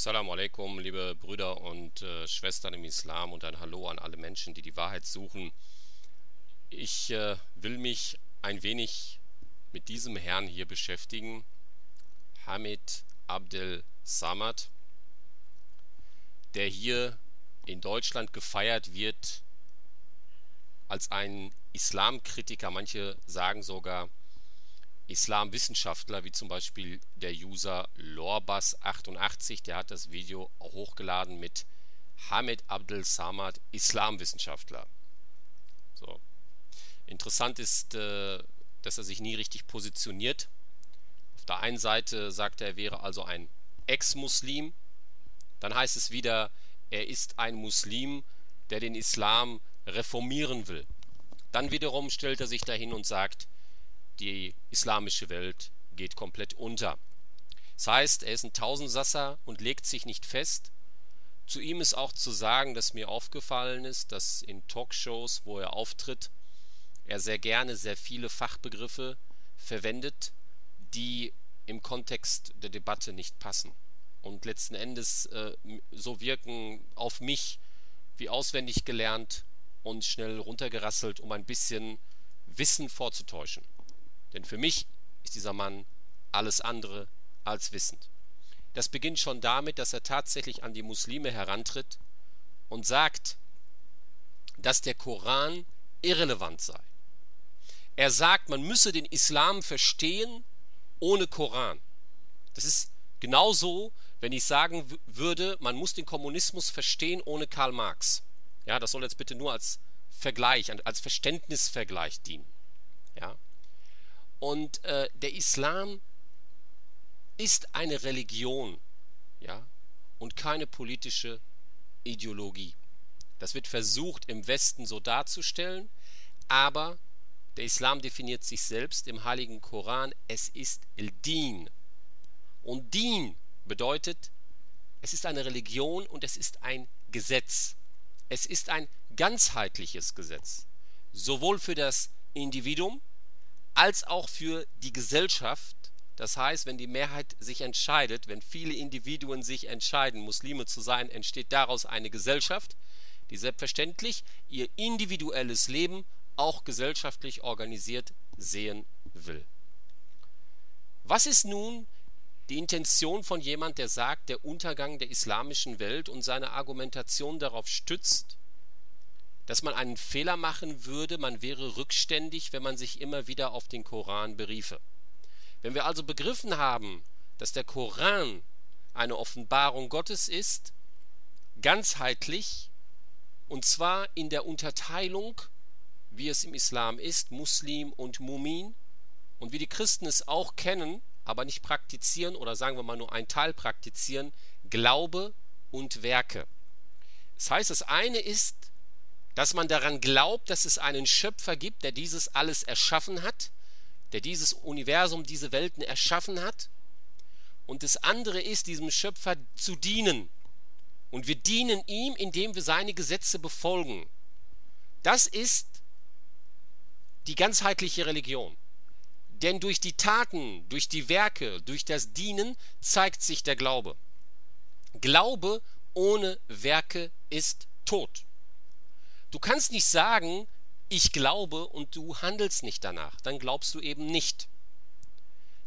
Assalamu alaikum, liebe Brüder und äh, Schwestern im Islam und ein Hallo an alle Menschen, die die Wahrheit suchen. Ich äh, will mich ein wenig mit diesem Herrn hier beschäftigen, Hamid Abdel Samad, der hier in Deutschland gefeiert wird als ein Islamkritiker, manche sagen sogar Islamwissenschaftler, wie zum Beispiel der User Lorbas88, der hat das Video hochgeladen mit Hamid Abdel Samad, Islamwissenschaftler. So. Interessant ist, äh, dass er sich nie richtig positioniert. Auf der einen Seite sagt er, er wäre also ein Ex-Muslim. Dann heißt es wieder, er ist ein Muslim, der den Islam reformieren will. Dann wiederum stellt er sich dahin und sagt, die islamische Welt geht komplett unter. Das heißt, er ist ein Tausendsasser und legt sich nicht fest. Zu ihm ist auch zu sagen, dass mir aufgefallen ist, dass in Talkshows, wo er auftritt, er sehr gerne sehr viele Fachbegriffe verwendet, die im Kontext der Debatte nicht passen und letzten Endes äh, so wirken auf mich wie auswendig gelernt und schnell runtergerasselt, um ein bisschen Wissen vorzutäuschen. Denn für mich ist dieser Mann alles andere als wissend. Das beginnt schon damit, dass er tatsächlich an die Muslime herantritt und sagt, dass der Koran irrelevant sei. Er sagt, man müsse den Islam verstehen ohne Koran. Das ist genauso, wenn ich sagen würde, man muss den Kommunismus verstehen ohne Karl Marx. Ja, das soll jetzt bitte nur als Vergleich, als Verständnisvergleich dienen. Ja. Und äh, der Islam ist eine Religion, ja, und keine politische Ideologie. Das wird versucht im Westen so darzustellen, aber der Islam definiert sich selbst im heiligen Koran, es ist El-Din. Und Din bedeutet, es ist eine Religion und es ist ein Gesetz. Es ist ein ganzheitliches Gesetz, sowohl für das Individuum als auch für die Gesellschaft. Das heißt, wenn die Mehrheit sich entscheidet, wenn viele Individuen sich entscheiden, Muslime zu sein, entsteht daraus eine Gesellschaft, die selbstverständlich ihr individuelles Leben auch gesellschaftlich organisiert sehen will. Was ist nun die Intention von jemand, der sagt, der Untergang der islamischen Welt und seine Argumentation darauf stützt, dass man einen Fehler machen würde, man wäre rückständig, wenn man sich immer wieder auf den Koran beriefe. Wenn wir also begriffen haben, dass der Koran eine Offenbarung Gottes ist, ganzheitlich, und zwar in der Unterteilung, wie es im Islam ist, Muslim und Mumin, und wie die Christen es auch kennen, aber nicht praktizieren oder sagen wir mal nur einen Teil praktizieren, Glaube und Werke. Das heißt, das eine ist dass man daran glaubt, dass es einen Schöpfer gibt, der dieses alles erschaffen hat, der dieses Universum, diese Welten erschaffen hat. Und das andere ist, diesem Schöpfer zu dienen. Und wir dienen ihm, indem wir seine Gesetze befolgen. Das ist die ganzheitliche Religion. Denn durch die Taten, durch die Werke, durch das Dienen zeigt sich der Glaube. Glaube ohne Werke ist tot. Du kannst nicht sagen, ich glaube und du handelst nicht danach. Dann glaubst du eben nicht.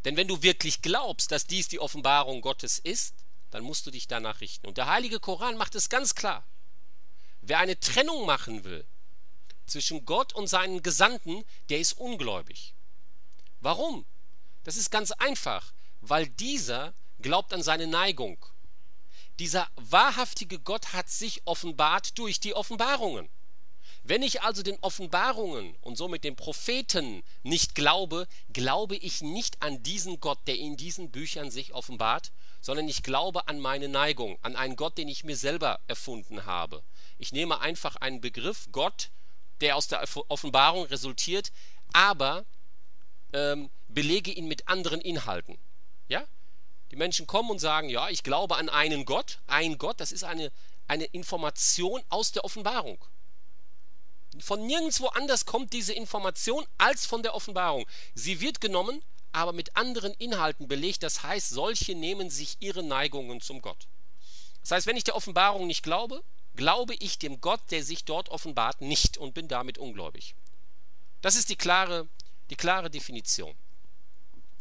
Denn wenn du wirklich glaubst, dass dies die Offenbarung Gottes ist, dann musst du dich danach richten. Und der heilige Koran macht es ganz klar. Wer eine Trennung machen will zwischen Gott und seinen Gesandten, der ist ungläubig. Warum? Das ist ganz einfach, weil dieser glaubt an seine Neigung. Dieser wahrhaftige Gott hat sich offenbart durch die Offenbarungen. Wenn ich also den Offenbarungen und somit den Propheten nicht glaube, glaube ich nicht an diesen Gott, der in diesen Büchern sich offenbart, sondern ich glaube an meine Neigung, an einen Gott, den ich mir selber erfunden habe. Ich nehme einfach einen Begriff, Gott, der aus der Offenbarung resultiert, aber ähm, belege ihn mit anderen Inhalten. Ja? Die Menschen kommen und sagen, ja, ich glaube an einen Gott. Ein Gott, das ist eine, eine Information aus der Offenbarung. Von nirgendwo anders kommt diese Information als von der Offenbarung. Sie wird genommen, aber mit anderen Inhalten belegt. Das heißt, solche nehmen sich ihre Neigungen zum Gott. Das heißt, wenn ich der Offenbarung nicht glaube, glaube ich dem Gott, der sich dort offenbart, nicht und bin damit ungläubig. Das ist die klare, die klare Definition.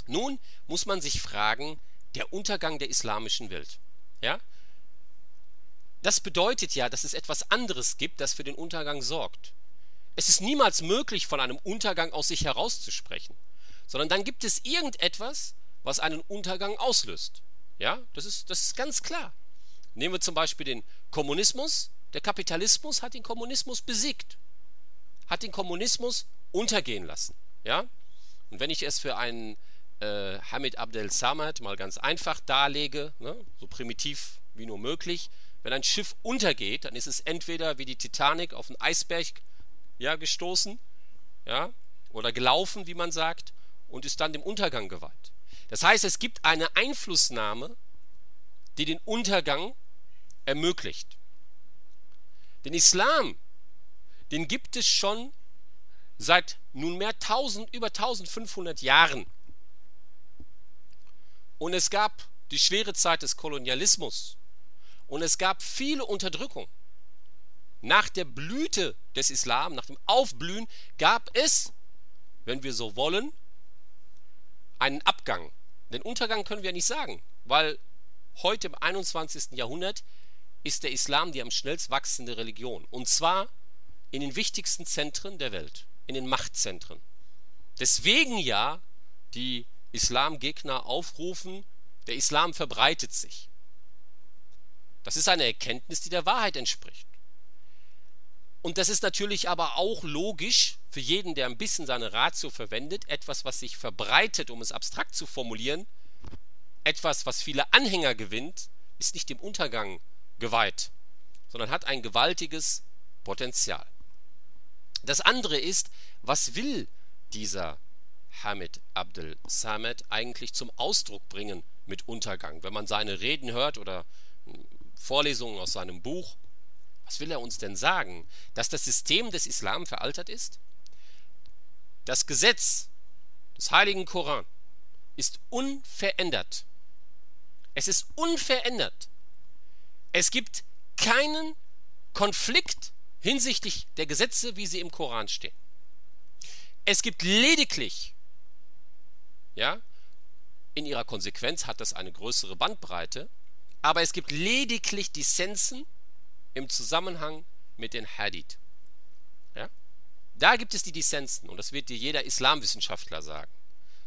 Nun muss man sich fragen, der Untergang der islamischen Welt. Ja? Das bedeutet ja, dass es etwas anderes gibt, das für den Untergang sorgt. Es ist niemals möglich, von einem Untergang aus sich herauszusprechen, sondern dann gibt es irgendetwas, was einen Untergang auslöst. Ja, das ist, das ist ganz klar. Nehmen wir zum Beispiel den Kommunismus. Der Kapitalismus hat den Kommunismus besiegt, hat den Kommunismus untergehen lassen. Ja? Und wenn ich es für einen äh, Hamid Abdel Samad mal ganz einfach darlege, ne, so primitiv wie nur möglich, wenn ein Schiff untergeht, dann ist es entweder wie die Titanic auf einen Eisberg ja, gestoßen ja, oder gelaufen, wie man sagt, und ist dann dem Untergang geweiht. Das heißt, es gibt eine Einflussnahme, die den Untergang ermöglicht. Den Islam, den gibt es schon seit nunmehr 1000, über 1500 Jahren. Und es gab die schwere Zeit des Kolonialismus. Und es gab viele Unterdrückungen. Nach der Blüte des Islam, nach dem Aufblühen, gab es, wenn wir so wollen, einen Abgang. Den Untergang können wir nicht sagen, weil heute im 21. Jahrhundert ist der Islam die am schnellst wachsende Religion. Und zwar in den wichtigsten Zentren der Welt, in den Machtzentren. Deswegen ja die Islamgegner aufrufen, der Islam verbreitet sich. Das ist eine Erkenntnis, die der Wahrheit entspricht. Und das ist natürlich aber auch logisch für jeden, der ein bisschen seine Ratio verwendet, etwas, was sich verbreitet, um es abstrakt zu formulieren, etwas, was viele Anhänger gewinnt, ist nicht dem Untergang geweiht, sondern hat ein gewaltiges Potenzial. Das andere ist, was will dieser Hamid Abdel Samed eigentlich zum Ausdruck bringen mit Untergang? Wenn man seine Reden hört oder Vorlesungen aus seinem Buch, was will er uns denn sagen? Dass das System des Islam veraltet ist? Das Gesetz des heiligen Koran ist unverändert. Es ist unverändert. Es gibt keinen Konflikt hinsichtlich der Gesetze, wie sie im Koran stehen. Es gibt lediglich, ja, in ihrer Konsequenz hat das eine größere Bandbreite, aber es gibt lediglich Dissensen im Zusammenhang mit den Hadith. Ja? Da gibt es die Dissensen und das wird dir jeder Islamwissenschaftler sagen.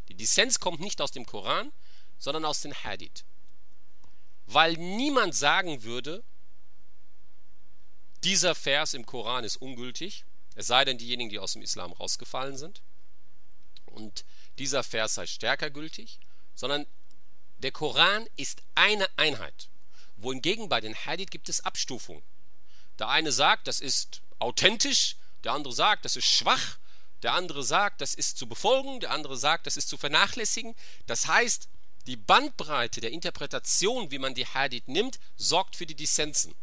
Die Dissens kommt nicht aus dem Koran, sondern aus den Hadith weil niemand sagen würde, dieser Vers im Koran ist ungültig, es sei denn diejenigen, die aus dem Islam rausgefallen sind, und dieser Vers sei stärker gültig, sondern der Koran ist eine Einheit. Wohingegen bei den Hadith gibt es Abstufungen. Der eine sagt, das ist authentisch, der andere sagt, das ist schwach, der andere sagt, das ist zu befolgen, der andere sagt, das ist zu vernachlässigen. Das heißt, die Bandbreite der Interpretation, wie man die Hadith nimmt, sorgt für die Dissensen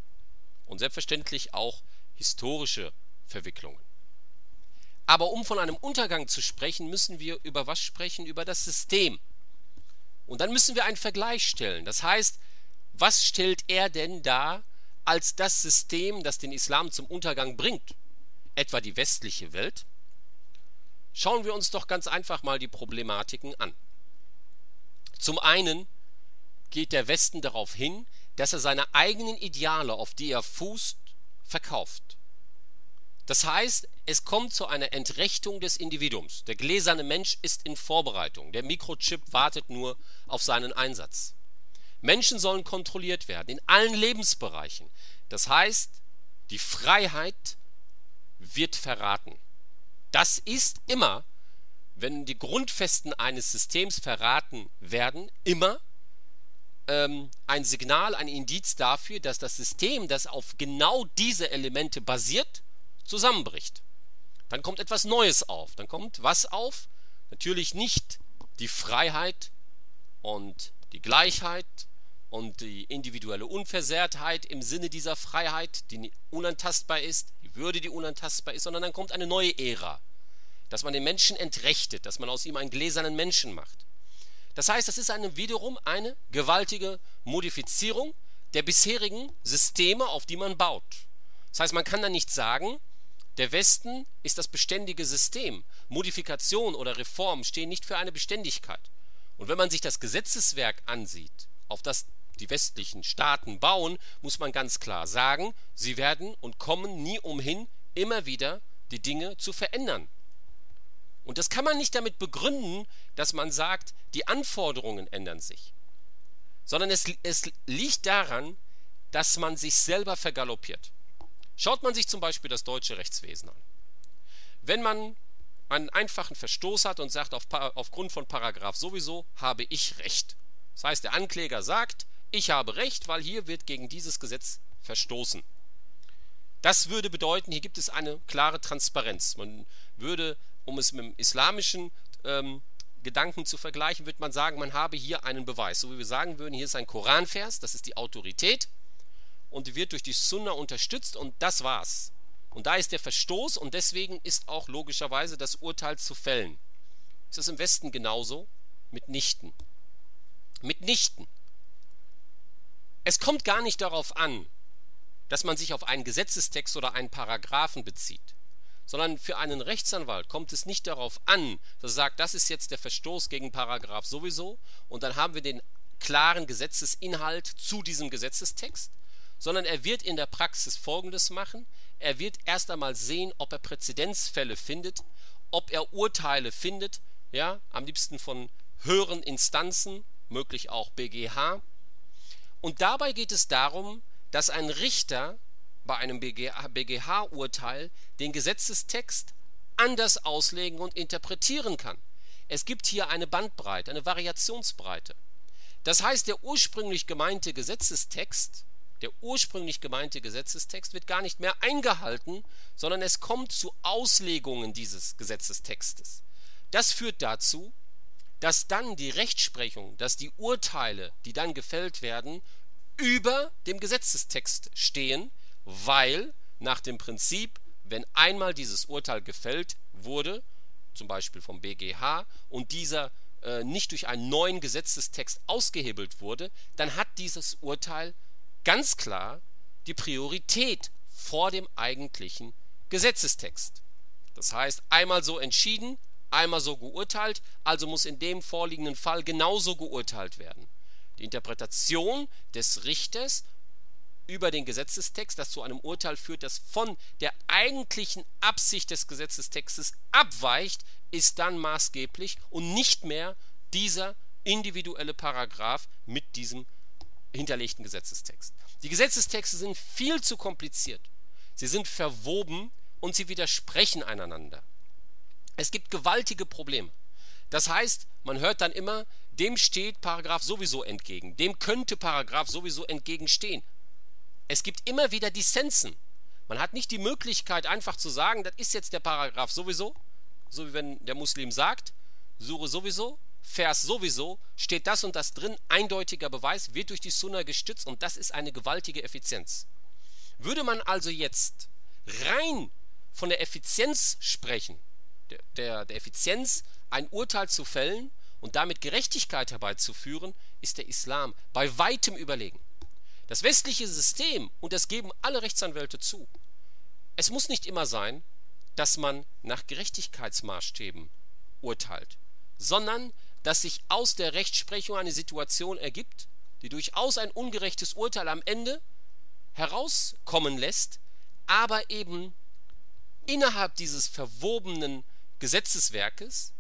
und selbstverständlich auch historische Verwicklungen. Aber um von einem Untergang zu sprechen, müssen wir über was sprechen? Über das System. Und dann müssen wir einen Vergleich stellen. Das heißt, was stellt er denn dar als das System, das den Islam zum Untergang bringt? Etwa die westliche Welt? Schauen wir uns doch ganz einfach mal die Problematiken an. Zum einen geht der Westen darauf hin, dass er seine eigenen Ideale, auf die er fußt, verkauft. Das heißt, es kommt zu einer Entrechtung des Individuums. Der gläserne Mensch ist in Vorbereitung. Der Mikrochip wartet nur auf seinen Einsatz. Menschen sollen kontrolliert werden in allen Lebensbereichen. Das heißt, die Freiheit wird verraten. Das ist immer wenn die Grundfesten eines Systems verraten werden, immer ähm, ein Signal, ein Indiz dafür, dass das System, das auf genau diese Elemente basiert, zusammenbricht. Dann kommt etwas Neues auf. Dann kommt was auf? Natürlich nicht die Freiheit und die Gleichheit und die individuelle Unversehrtheit im Sinne dieser Freiheit, die unantastbar ist, die Würde, die unantastbar ist, sondern dann kommt eine neue Ära dass man den Menschen entrechtet, dass man aus ihm einen gläsernen Menschen macht. Das heißt, das ist eine, wiederum eine gewaltige Modifizierung der bisherigen Systeme, auf die man baut. Das heißt, man kann dann nicht sagen, der Westen ist das beständige System. Modifikation oder Reform stehen nicht für eine Beständigkeit. Und wenn man sich das Gesetzeswerk ansieht, auf das die westlichen Staaten bauen, muss man ganz klar sagen, sie werden und kommen nie umhin, immer wieder die Dinge zu verändern. Und das kann man nicht damit begründen, dass man sagt, die Anforderungen ändern sich, sondern es, es liegt daran, dass man sich selber vergaloppiert. Schaut man sich zum Beispiel das deutsche Rechtswesen an. Wenn man einen einfachen Verstoß hat und sagt, auf, aufgrund von Paragraph sowieso habe ich Recht. Das heißt, der Ankläger sagt, ich habe Recht, weil hier wird gegen dieses Gesetz verstoßen. Das würde bedeuten, hier gibt es eine klare Transparenz. Man würde, um es mit dem islamischen ähm, Gedanken zu vergleichen, würde man sagen, man habe hier einen Beweis. So wie wir sagen würden, hier ist ein Koranvers, das ist die Autorität und die wird durch die Sunna unterstützt und das war's. Und da ist der Verstoß und deswegen ist auch logischerweise das Urteil zu fällen. Ist das im Westen genauso? Mitnichten. Mitnichten. Es kommt gar nicht darauf an, dass man sich auf einen Gesetzestext oder einen Paragraphen bezieht, sondern für einen Rechtsanwalt kommt es nicht darauf an, dass er sagt, das ist jetzt der Verstoß gegen Paragraph sowieso und dann haben wir den klaren Gesetzesinhalt zu diesem Gesetzestext, sondern er wird in der Praxis Folgendes machen. Er wird erst einmal sehen, ob er Präzedenzfälle findet, ob er Urteile findet, ja, am liebsten von höheren Instanzen, möglich auch BGH. Und dabei geht es darum, dass ein Richter bei einem BGH-Urteil den Gesetzestext anders auslegen und interpretieren kann. Es gibt hier eine Bandbreite, eine Variationsbreite. Das heißt, der ursprünglich gemeinte Gesetzestext der ursprünglich gemeinte Gesetzestext wird gar nicht mehr eingehalten, sondern es kommt zu Auslegungen dieses Gesetzestextes. Das führt dazu, dass dann die Rechtsprechung, dass die Urteile, die dann gefällt werden, über dem Gesetzestext stehen, weil nach dem Prinzip, wenn einmal dieses Urteil gefällt wurde, zum Beispiel vom BGH, und dieser äh, nicht durch einen neuen Gesetzestext ausgehebelt wurde, dann hat dieses Urteil ganz klar die Priorität vor dem eigentlichen Gesetzestext. Das heißt, einmal so entschieden, einmal so geurteilt, also muss in dem vorliegenden Fall genauso geurteilt werden. Die Interpretation des Richters über den Gesetzestext, das zu einem Urteil führt, das von der eigentlichen Absicht des Gesetzestextes abweicht, ist dann maßgeblich und nicht mehr dieser individuelle Paragraph mit diesem hinterlegten Gesetzestext. Die Gesetzestexte sind viel zu kompliziert. Sie sind verwoben und sie widersprechen einander. Es gibt gewaltige Probleme. Das heißt, man hört dann immer, dem steht Paragraph sowieso entgegen, dem könnte Paragraph sowieso entgegenstehen. Es gibt immer wieder Dissensen. Man hat nicht die Möglichkeit, einfach zu sagen, das ist jetzt der Paragraph sowieso, so wie wenn der Muslim sagt, Sure sowieso, Vers sowieso steht das und das drin, eindeutiger Beweis, wird durch die Sunna gestützt und das ist eine gewaltige Effizienz. Würde man also jetzt rein von der Effizienz sprechen, der, der, Effizienz ein Urteil zu fällen und damit Gerechtigkeit herbeizuführen, ist der Islam bei weitem überlegen. Das westliche System, und das geben alle Rechtsanwälte zu, es muss nicht immer sein, dass man nach Gerechtigkeitsmaßstäben urteilt, sondern dass sich aus der Rechtsprechung eine Situation ergibt, die durchaus ein ungerechtes Urteil am Ende herauskommen lässt, aber eben innerhalb dieses verwobenen Gesetzeswerkes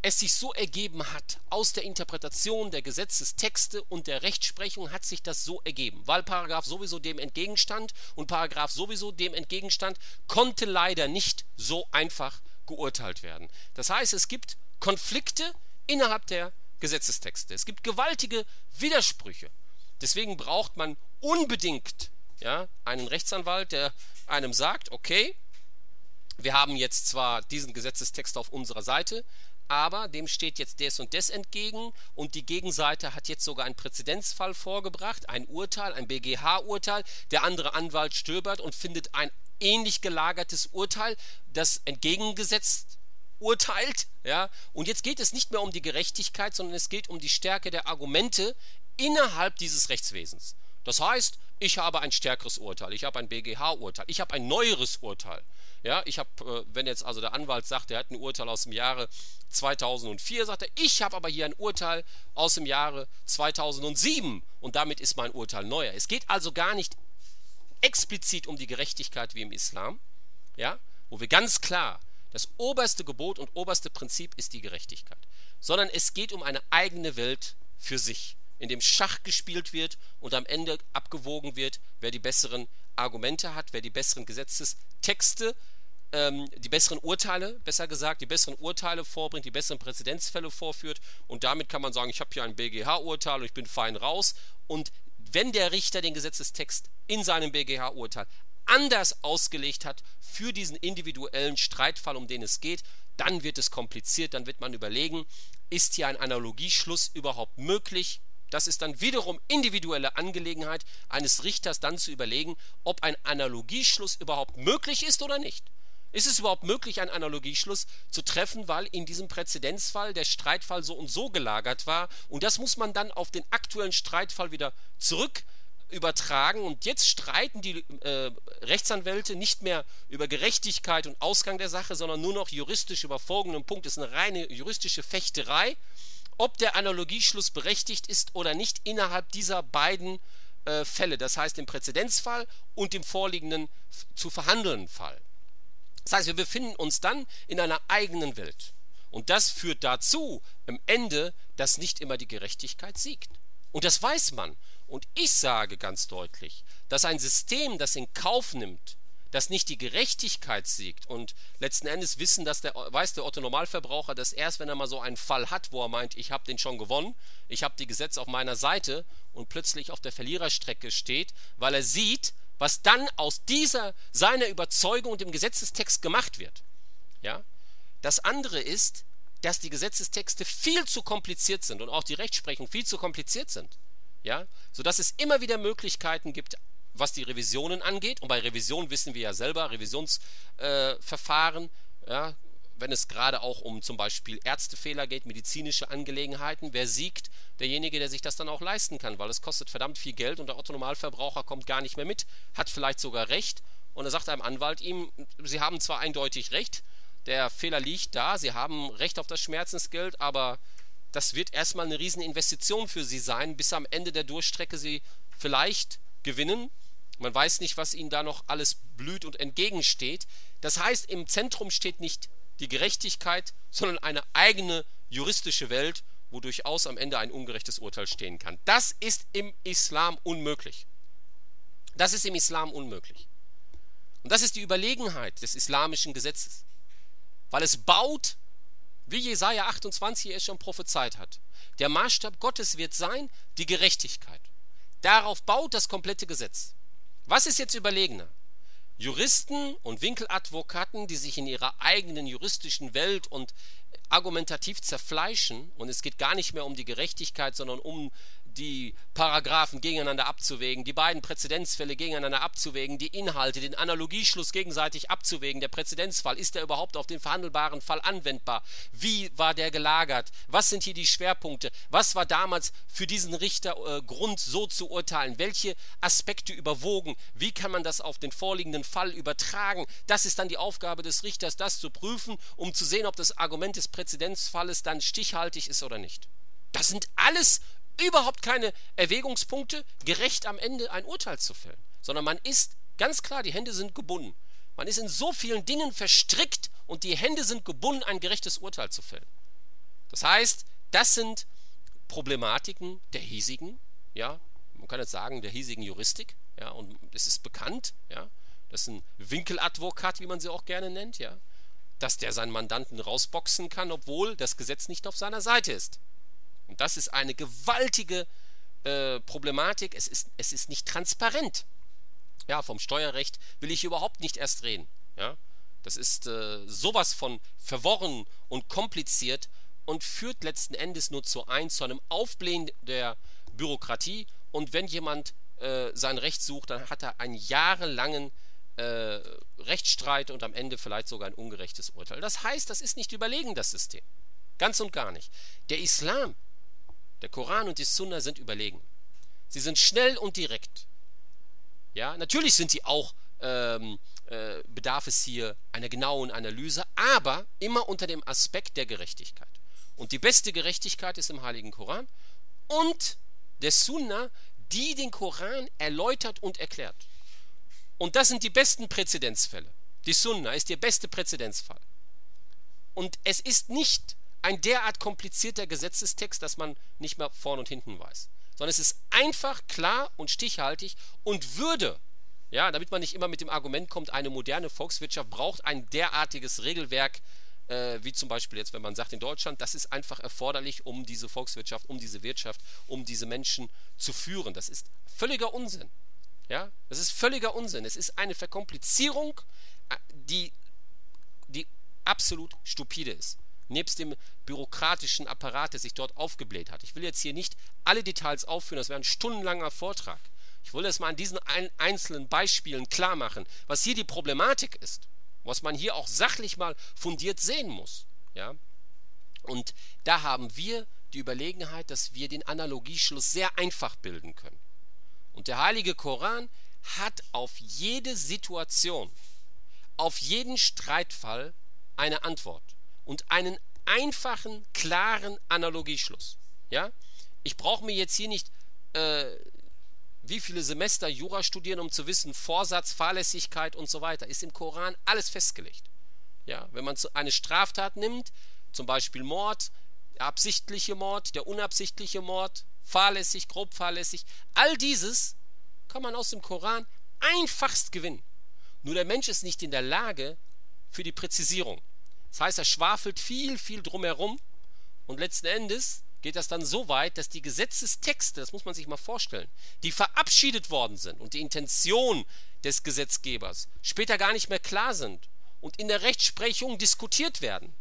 es sich so ergeben hat, aus der Interpretation der Gesetzestexte und der Rechtsprechung hat sich das so ergeben. Weil Paragraph sowieso dem entgegenstand und Paragraph sowieso dem entgegenstand, konnte leider nicht so einfach geurteilt werden. Das heißt, es gibt Konflikte innerhalb der Gesetzestexte. Es gibt gewaltige Widersprüche. Deswegen braucht man unbedingt ja, einen Rechtsanwalt, der einem sagt, okay, wir haben jetzt zwar diesen Gesetzestext auf unserer Seite, aber dem steht jetzt des und des entgegen und die Gegenseite hat jetzt sogar einen Präzedenzfall vorgebracht, ein Urteil, ein BGH-Urteil, der andere Anwalt stöbert und findet ein ähnlich gelagertes Urteil, das entgegengesetzt urteilt. Ja? Und jetzt geht es nicht mehr um die Gerechtigkeit, sondern es geht um die Stärke der Argumente innerhalb dieses Rechtswesens. Das heißt, ich habe ein stärkeres Urteil, ich habe ein BGH-Urteil, ich habe ein neueres Urteil. Ja, ich habe, äh, wenn jetzt also der Anwalt sagt, er hat ein Urteil aus dem Jahre 2004, sagt er, ich habe aber hier ein Urteil aus dem Jahre 2007 und damit ist mein Urteil neuer. Es geht also gar nicht explizit um die Gerechtigkeit wie im Islam, ja, wo wir ganz klar das oberste Gebot und oberste Prinzip ist die Gerechtigkeit, sondern es geht um eine eigene Welt für sich, in dem Schach gespielt wird und am Ende abgewogen wird, wer die besseren Argumente hat, wer die besseren Gesetzestexte, ähm, die besseren Urteile, besser gesagt, die besseren Urteile vorbringt, die besseren Präzedenzfälle vorführt und damit kann man sagen, ich habe hier ein BGH-Urteil und ich bin fein raus und wenn der Richter den Gesetzestext in seinem BGH-Urteil anders ausgelegt hat für diesen individuellen Streitfall, um den es geht, dann wird es kompliziert, dann wird man überlegen, ist hier ein Analogieschluss überhaupt möglich? Das ist dann wiederum individuelle Angelegenheit eines Richters dann zu überlegen, ob ein Analogieschluss überhaupt möglich ist oder nicht. Ist es überhaupt möglich, einen Analogieschluss zu treffen, weil in diesem Präzedenzfall der Streitfall so und so gelagert war? Und das muss man dann auf den aktuellen Streitfall wieder zurück übertragen und jetzt streiten die äh, Rechtsanwälte nicht mehr über Gerechtigkeit und Ausgang der Sache, sondern nur noch juristisch über folgenden Punkt. Es ist eine reine juristische Fechterei, ob der Analogieschluss berechtigt ist oder nicht innerhalb dieser beiden äh, Fälle, das heißt dem Präzedenzfall und dem vorliegenden zu verhandelnden Fall. Das heißt, wir befinden uns dann in einer eigenen Welt. Und das führt dazu, am Ende, dass nicht immer die Gerechtigkeit siegt. Und das weiß man. Und ich sage ganz deutlich, dass ein System, das in Kauf nimmt, dass nicht die Gerechtigkeit siegt und letzten Endes wissen, dass der, weiß der Otto Normalverbraucher, dass erst wenn er mal so einen Fall hat, wo er meint, ich habe den schon gewonnen, ich habe die Gesetze auf meiner Seite und plötzlich auf der Verliererstrecke steht, weil er sieht, was dann aus dieser seiner Überzeugung und dem Gesetzestext gemacht wird. Ja? Das andere ist, dass die Gesetzestexte viel zu kompliziert sind und auch die Rechtsprechung viel zu kompliziert sind ja, sodass es immer wieder Möglichkeiten gibt, was die Revisionen angeht. Und bei Revision wissen wir ja selber, Revisionsverfahren, äh, ja, wenn es gerade auch um zum Beispiel Ärztefehler geht, medizinische Angelegenheiten, wer siegt? Derjenige, der sich das dann auch leisten kann, weil es kostet verdammt viel Geld und der Otto-Normalverbraucher kommt gar nicht mehr mit, hat vielleicht sogar recht und er sagt einem Anwalt ihm, Sie haben zwar eindeutig recht, der Fehler liegt da, Sie haben Recht auf das Schmerzensgeld, aber das wird erstmal eine Rieseninvestition für sie sein, bis am Ende der Durchstrecke sie vielleicht gewinnen. Man weiß nicht, was ihnen da noch alles blüht und entgegensteht. Das heißt, im Zentrum steht nicht die Gerechtigkeit, sondern eine eigene juristische Welt, wo durchaus am Ende ein ungerechtes Urteil stehen kann. Das ist im Islam unmöglich. Das ist im Islam unmöglich. Und das ist die Überlegenheit des islamischen Gesetzes, weil es baut wie Jesaja 28 es schon prophezeit hat. Der Maßstab Gottes wird sein, die Gerechtigkeit. Darauf baut das komplette Gesetz. Was ist jetzt überlegener? Juristen und Winkeladvokaten, die sich in ihrer eigenen juristischen Welt und argumentativ zerfleischen, und es geht gar nicht mehr um die Gerechtigkeit, sondern um die Paragraphen gegeneinander abzuwägen, die beiden Präzedenzfälle gegeneinander abzuwägen, die Inhalte, den Analogieschluss gegenseitig abzuwägen. Der Präzedenzfall, ist er überhaupt auf den verhandelbaren Fall anwendbar? Wie war der gelagert? Was sind hier die Schwerpunkte? Was war damals für diesen Richter äh, Grund, so zu urteilen? Welche Aspekte überwogen? Wie kann man das auf den vorliegenden Fall übertragen? Das ist dann die Aufgabe des Richters, das zu prüfen, um zu sehen, ob das Argument des Präzedenzfalles dann stichhaltig ist oder nicht. Das sind alles überhaupt keine Erwägungspunkte, gerecht am Ende ein Urteil zu fällen, sondern man ist ganz klar, die Hände sind gebunden. Man ist in so vielen Dingen verstrickt und die Hände sind gebunden, ein gerechtes Urteil zu fällen. Das heißt, das sind Problematiken der hiesigen, ja, man kann jetzt sagen, der hiesigen Juristik, ja, und es ist bekannt, ja, das ist ein Winkeladvokat, wie man sie auch gerne nennt, ja, dass der seinen Mandanten rausboxen kann, obwohl das Gesetz nicht auf seiner Seite ist. Und das ist eine gewaltige äh, Problematik. Es ist, es ist nicht transparent. Ja, vom Steuerrecht will ich überhaupt nicht erst reden. Ja, das ist äh, sowas von verworren und kompliziert und führt letzten Endes nur zu eins, zu einem Aufblähen der Bürokratie. Und wenn jemand äh, sein Recht sucht, dann hat er einen jahrelangen äh, Rechtsstreit und am Ende vielleicht sogar ein ungerechtes Urteil. Das heißt, das ist nicht überlegen, das System. Ganz und gar nicht. Der Islam der Koran und die Sunna sind überlegen. Sie sind schnell und direkt. Ja, natürlich sind sie auch, ähm, äh, bedarf es hier einer genauen Analyse, aber immer unter dem Aspekt der Gerechtigkeit. Und die beste Gerechtigkeit ist im Heiligen Koran und der Sunna, die den Koran erläutert und erklärt. Und das sind die besten Präzedenzfälle. Die Sunna ist der beste Präzedenzfall. Und es ist nicht ein derart komplizierter Gesetzestext, dass man nicht mehr vorn und hinten weiß. Sondern es ist einfach, klar und stichhaltig und würde, ja, damit man nicht immer mit dem Argument kommt, eine moderne Volkswirtschaft braucht ein derartiges Regelwerk, äh, wie zum Beispiel jetzt, wenn man sagt in Deutschland, das ist einfach erforderlich, um diese Volkswirtschaft, um diese Wirtschaft, um diese Menschen zu führen. Das ist völliger Unsinn. Ja, das ist völliger Unsinn. Es ist eine Verkomplizierung, äh, die, die absolut stupide ist. Nebst dem bürokratischen Apparat, der sich dort aufgebläht hat. Ich will jetzt hier nicht alle Details aufführen, das wäre ein stundenlanger Vortrag. Ich will es mal an diesen ein, einzelnen Beispielen klar machen, was hier die Problematik ist, was man hier auch sachlich mal fundiert sehen muss. Ja? Und da haben wir die Überlegenheit, dass wir den Analogieschluss sehr einfach bilden können. Und der heilige Koran hat auf jede Situation, auf jeden Streitfall eine Antwort und einen einfachen, klaren Analogieschluss. Ja? Ich brauche mir jetzt hier nicht, äh, wie viele Semester Jura studieren, um zu wissen, Vorsatz, Fahrlässigkeit und so weiter, ist im Koran alles festgelegt. Ja? Wenn man eine Straftat nimmt, zum Beispiel Mord, der absichtliche Mord, der unabsichtliche Mord, fahrlässig, grob fahrlässig. All dieses kann man aus dem Koran einfachst gewinnen. Nur der Mensch ist nicht in der Lage für die Präzisierung. Das heißt, er schwafelt viel, viel drumherum und letzten Endes geht das dann so weit, dass die Gesetzestexte, das muss man sich mal vorstellen, die verabschiedet worden sind und die Intention des Gesetzgebers später gar nicht mehr klar sind und in der Rechtsprechung diskutiert werden.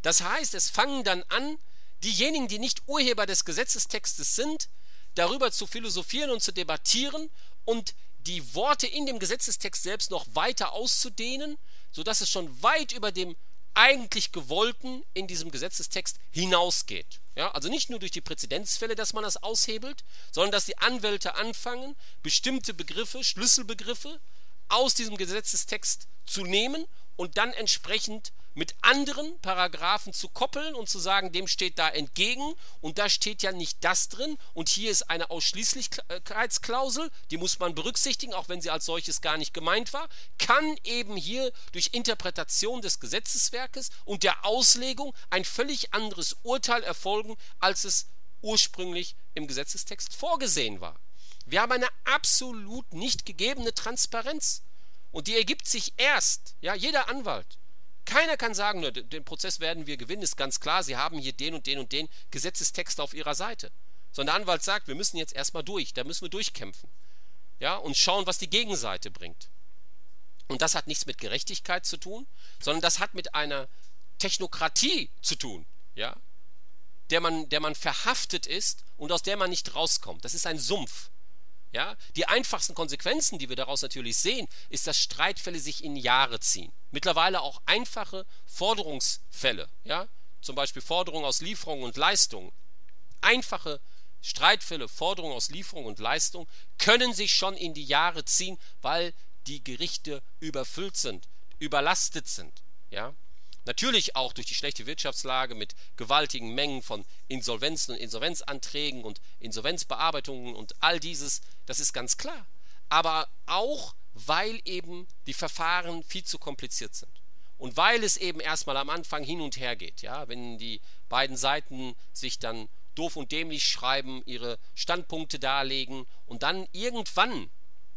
Das heißt, es fangen dann an, diejenigen, die nicht Urheber des Gesetzestextes sind, darüber zu philosophieren und zu debattieren und die Worte in dem Gesetzestext selbst noch weiter auszudehnen, sodass es schon weit über dem eigentlich Gewollten in diesem Gesetzestext hinausgeht. Ja, also nicht nur durch die Präzedenzfälle, dass man das aushebelt, sondern dass die Anwälte anfangen, bestimmte Begriffe, Schlüsselbegriffe aus diesem Gesetzestext zu nehmen und dann entsprechend mit anderen Paragraphen zu koppeln und zu sagen, dem steht da entgegen und da steht ja nicht das drin und hier ist eine Ausschließlichkeitsklausel, die muss man berücksichtigen, auch wenn sie als solches gar nicht gemeint war, kann eben hier durch Interpretation des Gesetzeswerkes und der Auslegung ein völlig anderes Urteil erfolgen, als es ursprünglich im Gesetzestext vorgesehen war. Wir haben eine absolut nicht gegebene Transparenz. Und die ergibt sich erst, ja, jeder Anwalt, keiner kann sagen, nur, den Prozess werden wir gewinnen, ist ganz klar, Sie haben hier den und den und den Gesetzestext auf Ihrer Seite. Sondern der Anwalt sagt, wir müssen jetzt erstmal durch, da müssen wir durchkämpfen. Ja, und schauen, was die Gegenseite bringt. Und das hat nichts mit Gerechtigkeit zu tun, sondern das hat mit einer Technokratie zu tun, ja, der man, der man verhaftet ist und aus der man nicht rauskommt. Das ist ein Sumpf. Ja, die einfachsten Konsequenzen, die wir daraus natürlich sehen, ist, dass Streitfälle sich in Jahre ziehen. Mittlerweile auch einfache Forderungsfälle, ja, zum Beispiel Forderungen aus Lieferung und Leistung. Einfache Streitfälle, Forderungen aus Lieferung und Leistung können sich schon in die Jahre ziehen, weil die Gerichte überfüllt sind, überlastet sind. Ja? Natürlich auch durch die schlechte Wirtschaftslage mit gewaltigen Mengen von Insolvenzen und Insolvenzanträgen und Insolvenzbearbeitungen und all dieses, das ist ganz klar. Aber auch, weil eben die Verfahren viel zu kompliziert sind. Und weil es eben erstmal am Anfang hin und her geht, ja, wenn die beiden Seiten sich dann doof und dämlich schreiben, ihre Standpunkte darlegen und dann irgendwann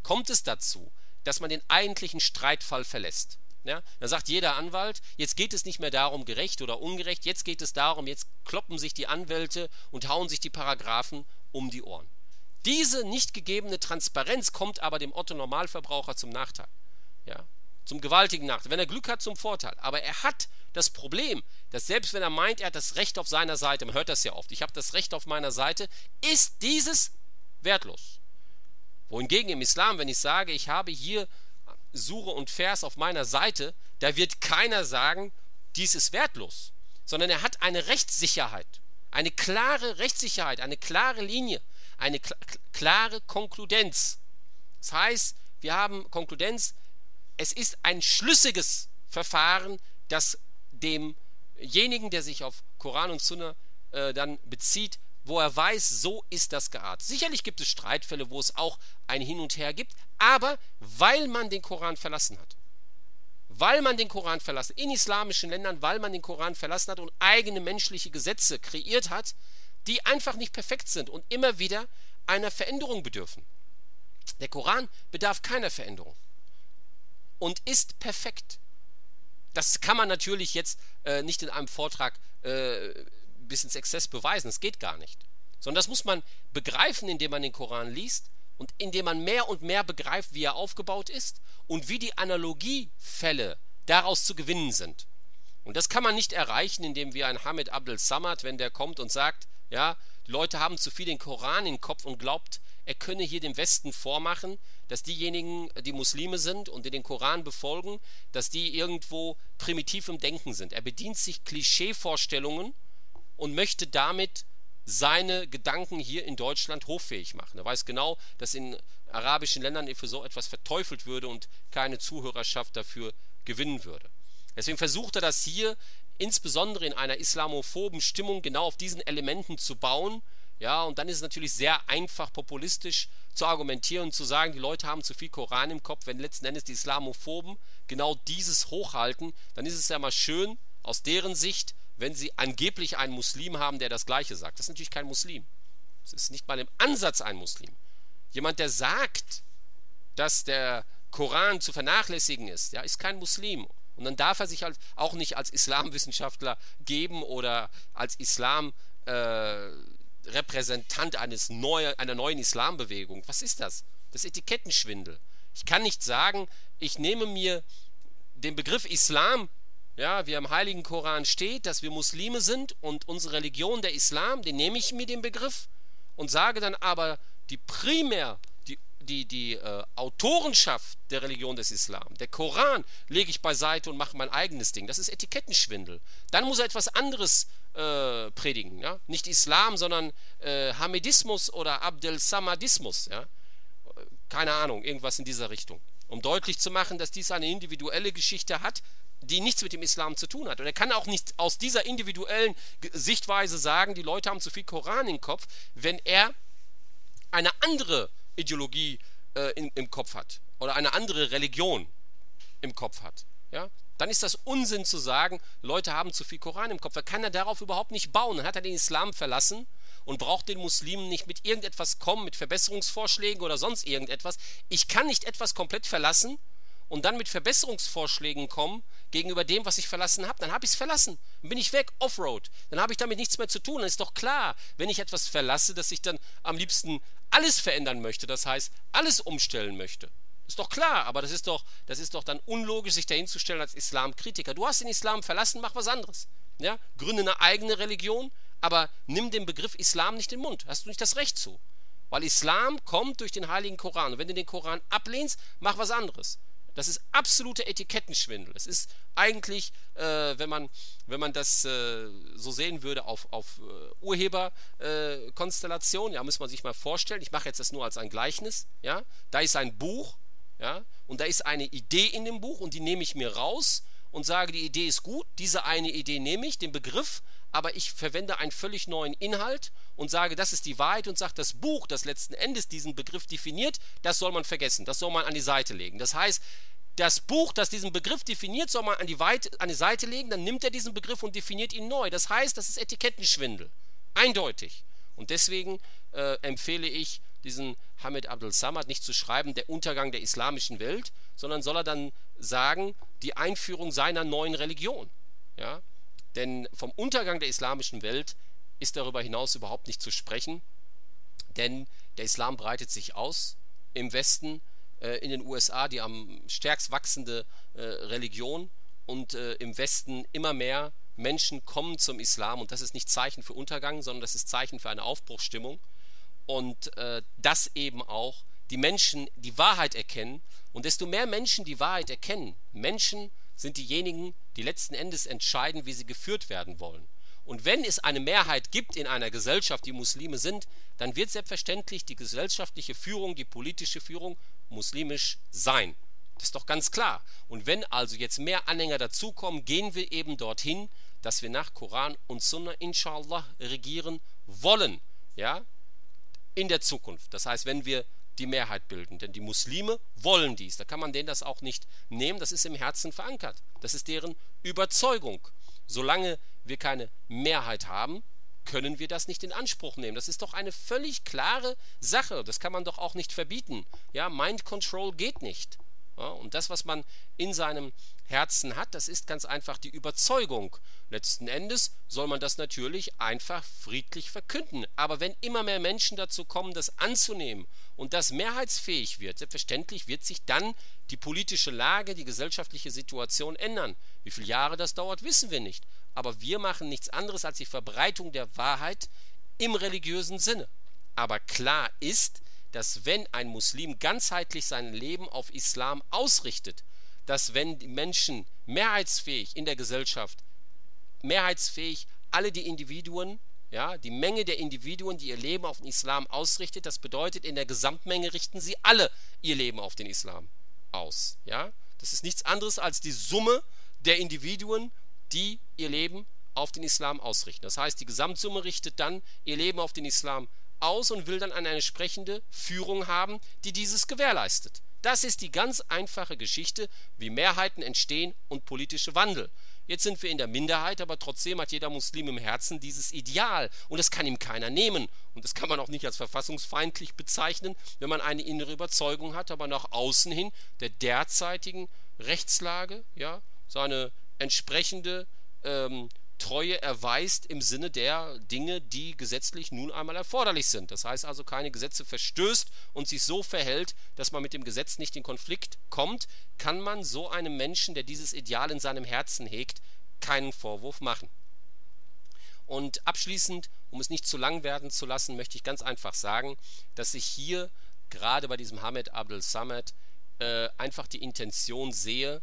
kommt es dazu, dass man den eigentlichen Streitfall verlässt. Ja, da sagt jeder Anwalt, jetzt geht es nicht mehr darum, gerecht oder ungerecht, jetzt geht es darum, jetzt kloppen sich die Anwälte und hauen sich die Paragraphen um die Ohren. Diese nicht gegebene Transparenz kommt aber dem Otto Normalverbraucher zum Nachteil. Ja, zum gewaltigen Nachteil. Wenn er Glück hat, zum Vorteil. Aber er hat das Problem, dass selbst wenn er meint, er hat das Recht auf seiner Seite, man hört das ja oft, ich habe das Recht auf meiner Seite, ist dieses wertlos. Wohingegen im Islam, wenn ich sage, ich habe hier Sure und Vers auf meiner Seite, da wird keiner sagen, dies ist wertlos, sondern er hat eine Rechtssicherheit, eine klare Rechtssicherheit, eine klare Linie, eine klare Konkludenz. Das heißt, wir haben Konkludenz, es ist ein schlüssiges Verfahren, das demjenigen, der sich auf Koran und Sunna äh, dann bezieht, wo er weiß, so ist das geartet. Sicherlich gibt es Streitfälle, wo es auch ein Hin und Her gibt, aber weil man den Koran verlassen hat, weil man den Koran verlassen, in islamischen Ländern, weil man den Koran verlassen hat und eigene menschliche Gesetze kreiert hat, die einfach nicht perfekt sind und immer wieder einer Veränderung bedürfen. Der Koran bedarf keiner Veränderung und ist perfekt. Das kann man natürlich jetzt äh, nicht in einem Vortrag äh, bis ins Exzess beweisen. Das geht gar nicht. Sondern das muss man begreifen, indem man den Koran liest und indem man mehr und mehr begreift, wie er aufgebaut ist und wie die Analogiefälle daraus zu gewinnen sind. Und das kann man nicht erreichen, indem wir ein Hamid Abdel Samad, wenn der kommt und sagt, ja, die Leute haben zu viel den Koran im Kopf und glaubt, er könne hier dem Westen vormachen, dass diejenigen, die Muslime sind und die den Koran befolgen, dass die irgendwo primitiv im Denken sind. Er bedient sich Klischeevorstellungen und möchte damit seine Gedanken hier in Deutschland hoffähig machen. Er weiß genau, dass in arabischen Ländern für so etwas verteufelt würde und keine Zuhörerschaft dafür gewinnen würde. Deswegen versucht er das hier insbesondere in einer islamophoben Stimmung genau auf diesen Elementen zu bauen. Ja, und dann ist es natürlich sehr einfach populistisch zu argumentieren und zu sagen, die Leute haben zu viel Koran im Kopf, wenn letzten Endes die Islamophoben genau dieses hochhalten, dann ist es ja mal schön aus deren Sicht, wenn sie angeblich einen Muslim haben, der das Gleiche sagt. Das ist natürlich kein Muslim. Es ist nicht mal im Ansatz ein Muslim. Jemand, der sagt, dass der Koran zu vernachlässigen ist, ja, ist kein Muslim. Und dann darf er sich halt auch nicht als Islamwissenschaftler geben oder als Islamrepräsentant äh, neue, einer neuen Islambewegung. Was ist das? Das ist Etikettenschwindel. Ich kann nicht sagen, ich nehme mir den Begriff Islam ja, wie im Heiligen Koran steht, dass wir Muslime sind und unsere Religion der Islam, den nehme ich mir den Begriff und sage dann aber die primär die, die, die äh, Autorenschaft der Religion des Islam, der Koran, lege ich beiseite und mache mein eigenes Ding. Das ist Etikettenschwindel. Dann muss er etwas anderes äh, predigen. Ja? Nicht Islam, sondern äh, Hamidismus oder Abdel-Samadismus. Ja? Keine Ahnung, irgendwas in dieser Richtung. Um deutlich zu machen, dass dies eine individuelle Geschichte hat, die nichts mit dem Islam zu tun hat. Und er kann auch nicht aus dieser individuellen Sichtweise sagen, die Leute haben zu viel Koran im Kopf, wenn er eine andere Ideologie äh, in, im Kopf hat oder eine andere Religion im Kopf hat. Ja? Dann ist das Unsinn zu sagen, Leute haben zu viel Koran im Kopf. Er kann er darauf überhaupt nicht bauen. Dann hat er den Islam verlassen und braucht den Muslimen nicht mit irgendetwas kommen, mit Verbesserungsvorschlägen oder sonst irgendetwas. Ich kann nicht etwas komplett verlassen und dann mit Verbesserungsvorschlägen kommen gegenüber dem, was ich verlassen habe, dann habe ich es verlassen. Dann bin ich weg, Offroad. Dann habe ich damit nichts mehr zu tun. Dann ist doch klar, wenn ich etwas verlasse, dass ich dann am liebsten alles verändern möchte. Das heißt, alles umstellen möchte. Ist doch klar, aber das ist doch, das ist doch dann unlogisch, sich dahin zu stellen als Islamkritiker. Du hast den Islam verlassen, mach was anderes. Ja? Gründe eine eigene Religion, aber nimm den Begriff Islam nicht in den Mund. Hast du nicht das Recht zu. Weil Islam kommt durch den heiligen Koran. Und wenn du den Koran ablehnst, mach was anderes. Das ist absoluter Etikettenschwindel. Es ist eigentlich, äh, wenn, man, wenn man das äh, so sehen würde, auf, auf äh, Urheberkonstellation, ja, muss man sich mal vorstellen. Ich mache jetzt das nur als ein Gleichnis. Ja, da ist ein Buch, ja, und da ist eine Idee in dem Buch und die nehme ich mir raus und sage, die Idee ist gut. Diese eine Idee nehme ich, den Begriff, aber ich verwende einen völlig neuen Inhalt und sage, das ist die Wahrheit und sage, das Buch, das letzten Endes diesen Begriff definiert, das soll man vergessen, das soll man an die Seite legen. Das heißt, das Buch, das diesen Begriff definiert, soll man an die, Weite, an die Seite legen, dann nimmt er diesen Begriff und definiert ihn neu. Das heißt, das ist Etikettenschwindel. Eindeutig. Und deswegen äh, empfehle ich, diesen Hamid Abdul Samad nicht zu schreiben, der Untergang der islamischen Welt, sondern soll er dann sagen, die Einführung seiner neuen Religion. Ja? Denn vom Untergang der islamischen Welt ist darüber hinaus überhaupt nicht zu sprechen, denn der Islam breitet sich aus im Westen, äh, in den USA die am stärkst wachsende äh, Religion. Und äh, im Westen immer mehr Menschen kommen zum Islam. Und das ist nicht Zeichen für Untergang, sondern das ist Zeichen für eine Aufbruchsstimmung. Und äh, dass eben auch die Menschen die Wahrheit erkennen. Und desto mehr Menschen die Wahrheit erkennen, Menschen sind diejenigen, die letzten Endes entscheiden, wie sie geführt werden wollen. Und wenn es eine Mehrheit gibt in einer Gesellschaft, die Muslime sind, dann wird selbstverständlich die gesellschaftliche Führung, die politische Führung muslimisch sein. Das ist doch ganz klar. Und wenn also jetzt mehr Anhänger dazukommen, gehen wir eben dorthin, dass wir nach Koran und Sunna inshallah regieren wollen. Ja? In der Zukunft. Das heißt, wenn wir die Mehrheit bilden. Denn die Muslime wollen dies. Da kann man denen das auch nicht nehmen. Das ist im Herzen verankert. Das ist deren Überzeugung. Solange wir keine Mehrheit haben, können wir das nicht in Anspruch nehmen. Das ist doch eine völlig klare Sache. Das kann man doch auch nicht verbieten. Ja, Mind Control geht nicht. Ja, und das, was man in seinem Herzen hat, das ist ganz einfach die Überzeugung. Letzten Endes soll man das natürlich einfach friedlich verkünden. Aber wenn immer mehr Menschen dazu kommen, das anzunehmen und das mehrheitsfähig wird, selbstverständlich wird sich dann die politische Lage, die gesellschaftliche Situation ändern. Wie viele Jahre das dauert, wissen wir nicht. Aber wir machen nichts anderes als die Verbreitung der Wahrheit im religiösen Sinne. Aber klar ist, dass wenn ein Muslim ganzheitlich sein Leben auf Islam ausrichtet, dass wenn die Menschen mehrheitsfähig in der Gesellschaft, mehrheitsfähig alle die Individuen, ja, die Menge der Individuen, die ihr Leben auf den Islam ausrichtet, das bedeutet, in der Gesamtmenge richten sie alle ihr Leben auf den Islam aus. Ja? Das ist nichts anderes als die Summe der Individuen, die ihr Leben auf den Islam ausrichten. Das heißt, die Gesamtsumme richtet dann ihr Leben auf den Islam aus aus und will dann eine entsprechende Führung haben, die dieses gewährleistet. Das ist die ganz einfache Geschichte, wie Mehrheiten entstehen und politische Wandel. Jetzt sind wir in der Minderheit, aber trotzdem hat jeder Muslim im Herzen dieses Ideal und das kann ihm keiner nehmen. Und das kann man auch nicht als verfassungsfeindlich bezeichnen, wenn man eine innere Überzeugung hat, aber nach außen hin der derzeitigen Rechtslage ja, seine entsprechende ähm, Treue erweist im Sinne der Dinge, die gesetzlich nun einmal erforderlich sind. Das heißt also keine Gesetze verstößt und sich so verhält, dass man mit dem Gesetz nicht in Konflikt kommt, kann man so einem Menschen, der dieses Ideal in seinem Herzen hegt, keinen Vorwurf machen. Und abschließend, um es nicht zu lang werden zu lassen, möchte ich ganz einfach sagen, dass ich hier gerade bei diesem Hamed Abdel Samad äh, einfach die Intention sehe,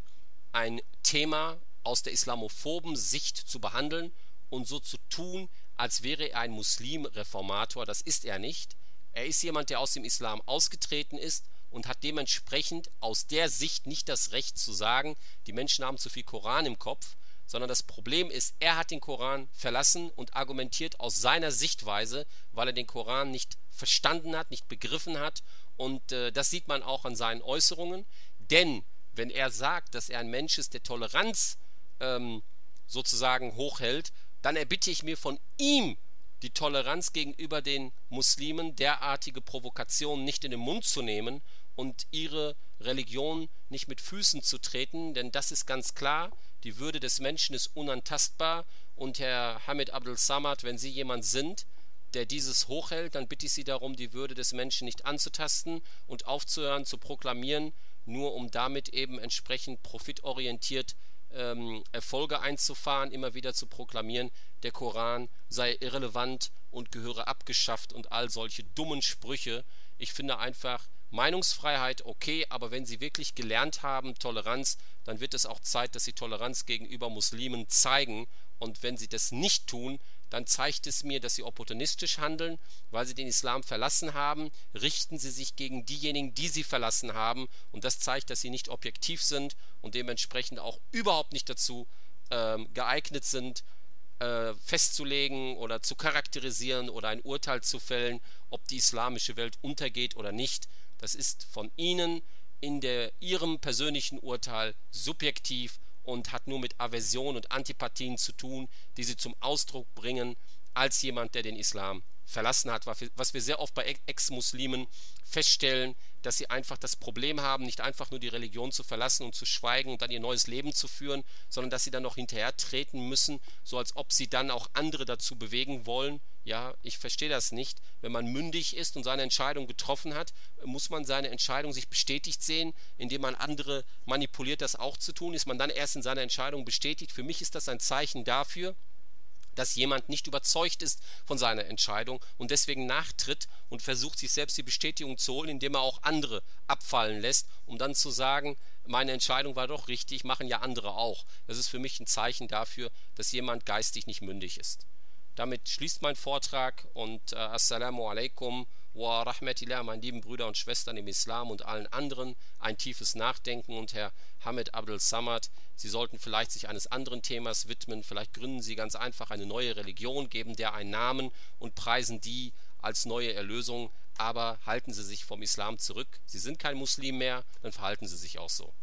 ein Thema aus der islamophoben Sicht zu behandeln und so zu tun, als wäre er ein Muslimreformator. Das ist er nicht. Er ist jemand, der aus dem Islam ausgetreten ist und hat dementsprechend aus der Sicht nicht das Recht zu sagen, die Menschen haben zu viel Koran im Kopf, sondern das Problem ist, er hat den Koran verlassen und argumentiert aus seiner Sichtweise, weil er den Koran nicht verstanden hat, nicht begriffen hat und äh, das sieht man auch an seinen Äußerungen, denn wenn er sagt, dass er ein Mensch ist, der Toleranz ähm, sozusagen hochhält, dann erbitte ich mir von ihm die Toleranz gegenüber den Muslimen, derartige Provokationen nicht in den Mund zu nehmen und ihre Religion nicht mit Füßen zu treten, denn das ist ganz klar, die Würde des Menschen ist unantastbar. Und Herr Hamid Abdel Samad, wenn Sie jemand sind, der dieses hochhält, dann bitte ich Sie darum, die Würde des Menschen nicht anzutasten und aufzuhören zu proklamieren, nur um damit eben entsprechend profitorientiert ähm, Erfolge einzufahren, immer wieder zu proklamieren, der Koran sei irrelevant und gehöre abgeschafft und all solche dummen Sprüche. Ich finde einfach Meinungsfreiheit okay, aber wenn Sie wirklich gelernt haben, Toleranz, dann wird es auch Zeit, dass Sie Toleranz gegenüber Muslimen zeigen. Und wenn Sie das nicht tun, dann zeigt es mir, dass sie opportunistisch handeln, weil sie den Islam verlassen haben, richten sie sich gegen diejenigen, die sie verlassen haben und das zeigt, dass sie nicht objektiv sind und dementsprechend auch überhaupt nicht dazu ähm, geeignet sind, äh, festzulegen oder zu charakterisieren oder ein Urteil zu fällen, ob die islamische Welt untergeht oder nicht. Das ist von ihnen in der, ihrem persönlichen Urteil subjektiv und hat nur mit Aversion und Antipathien zu tun, die sie zum Ausdruck bringen als jemand, der den Islam verlassen hat, was wir sehr oft bei Ex-Muslimen feststellen, dass sie einfach das Problem haben, nicht einfach nur die Religion zu verlassen und zu schweigen und dann ihr neues Leben zu führen, sondern dass sie dann noch hinterher treten müssen, so als ob sie dann auch andere dazu bewegen wollen. Ja, ich verstehe das nicht. Wenn man mündig ist und seine Entscheidung getroffen hat, muss man seine Entscheidung sich bestätigt sehen, indem man andere manipuliert, das auch zu tun. Ist man dann erst in seiner Entscheidung bestätigt? Für mich ist das ein Zeichen dafür, dass jemand nicht überzeugt ist von seiner Entscheidung und deswegen nachtritt und versucht, sich selbst die Bestätigung zu holen, indem er auch andere abfallen lässt, um dann zu sagen, meine Entscheidung war doch richtig, machen ja andere auch. Das ist für mich ein Zeichen dafür, dass jemand geistig nicht mündig ist. Damit schließt mein Vortrag und äh, Assalamu alaikum wa rahmatillah, meine lieben Brüder und Schwestern im Islam und allen anderen, ein tiefes Nachdenken und Herr Hamid Abdel Samad, Sie sollten vielleicht sich eines anderen Themas widmen, vielleicht gründen Sie ganz einfach eine neue Religion, geben der einen Namen und preisen die als neue Erlösung, aber halten Sie sich vom Islam zurück. Sie sind kein Muslim mehr, dann verhalten Sie sich auch so.